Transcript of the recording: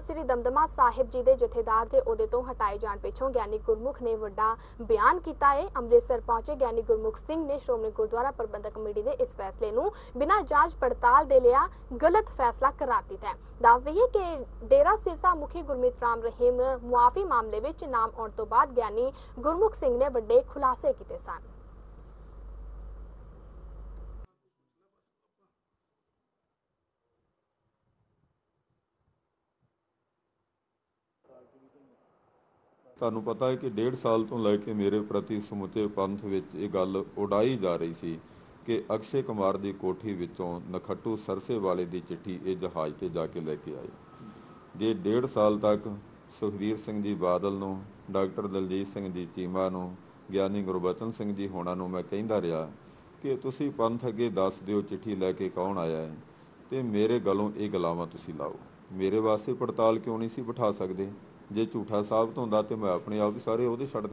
ਸ੍ਰੀ ਦਮਦਮਾ ਸਾਹਿਬ ਜੀ ਦੇ ਜਥੇਦਾਰ ਦੇ ਅਹੁਦੇ ਤੋਂ ਹਟਾਏ ਜਾਣ ਪਿੱਛੋਂ ਗਿਆਨੀ ਗੁਰਮੁਖ ਨੇ ਵੱਡਾ ਬਿਆਨ ਕੀਤਾ ਹੈ ਅੰਮ੍ਰਿਤਸਰ ਪਹੁੰਚੇ ਗਿਆਨੀ ਗੁਰਮੁਖ ਸਿੰਘ ਨੇ ਸ਼੍ਰੋਮਣੀ ਗੁਰਦੁਆਰਾ ਪ੍ਰਬੰਧਕ ਕਮੇਟੀ ਦੇ ਇਸ ਫੈਸਲੇ ਨੂੰ ਬਿਨਾਂ ਜਾਂਚ ਪੜਤਾਲ ਦੇ ਲਿਆ, ਗਲਤ ਫੈਸਲਾ ਕਰਾਰ ਦਿੱਤਾ ਹੈ। ਦੱਸ ਦਈਏ ਕਿ ਡੇਰਾ ਸਿਰਸਾ ਮੁਖੀ ਗੁਰਮੀਤ ਰਾਮ ਰਹੀਮ ਮੁਆਫੀ ਮਾਮਲੇ ਵਿੱਚ ਨਾਮ ਆਉਣ ਤੋਂ ਬਾਅਦ ਗਿਆਨੀ ਗੁਰਮੁਖ ਸਿੰਘ ਨੇ ਵੱਡੇ ਖੁਲਾਸੇ ਕੀਤੇ ਸਨ। ਤੁਹਾਨੂੰ ਪਤਾ ਹੈ ਕਿ ਡੇਢ ਸਾਲ ਤੋਂ ਲੈ ਕੇ ਮੇਰੇ ਪ੍ਰਤੀ ਸਮੁੱਚੇ ਪੰਥ ਵਿੱਚ ਇਹ ਗੱਲ ਉਡਾਈ ਜਾ ਰਹੀ ਸੀ ਕਿ ਅਕਸ਼ੇ ਕੁਮਾਰ ਦੀ ਕੋਠੀ ਵਿੱਚੋਂ ਨਖੱਟੂ ਸਰਸੇ ਵਾਲੇ ਦੀ ਚਿੱਠੀ ਇਹ ਜਹਾਜ਼ ਤੇ ਜਾ ਕੇ ਲੈ ਕੇ ਆਏ। ਜੇ ਡੇਢ ਸਾਲ ਤੱਕ ਸੁਖਵੀਰ ਸਿੰਘ ਜੀ ਬਾਦਲ ਨੂੰ, ਡਾਕਟਰ ਦਲਜੀਤ ਸਿੰਘ ਜੀ ਚੀਮਾ ਨੂੰ, ਗਿਆਨੀ ਗੁਰਬਚਨ ਸਿੰਘ ਜੀ ਹੋਣਾ ਨੂੰ ਮੈਂ ਕਹਿੰਦਾ ਰਿਹਾ ਕਿ ਤੁਸੀਂ ਪੰਥ ਅੱਗੇ ਦੱਸ ਦਿਓ ਚਿੱਠੀ ਲੈ ਕੇ ਕੌਣ ਆਇਆ ਹੈ ਤੇ ਮੇਰੇ ਗਲੋਂ ਇਹ ਗਲਾਵਾਂ ਤੁਸੀਂ ਲਾਓ। ਮੇਰੇ ਵਾਸਤੇ ਪੜਤਾਲ ਕਿਉਂ ਨਹੀਂ ਸੀ ਬਿਠਾ ਸਕਦੇ? ਜੇ ਝੂਠਾ ਸਾਬਤ ਹੁੰਦਾ ਤੇ ਮੈਂ ਆਪਣੇ ਆਪ ਹੀ ਸਾਰੇ ਉਹਦੇ ਛੱਡ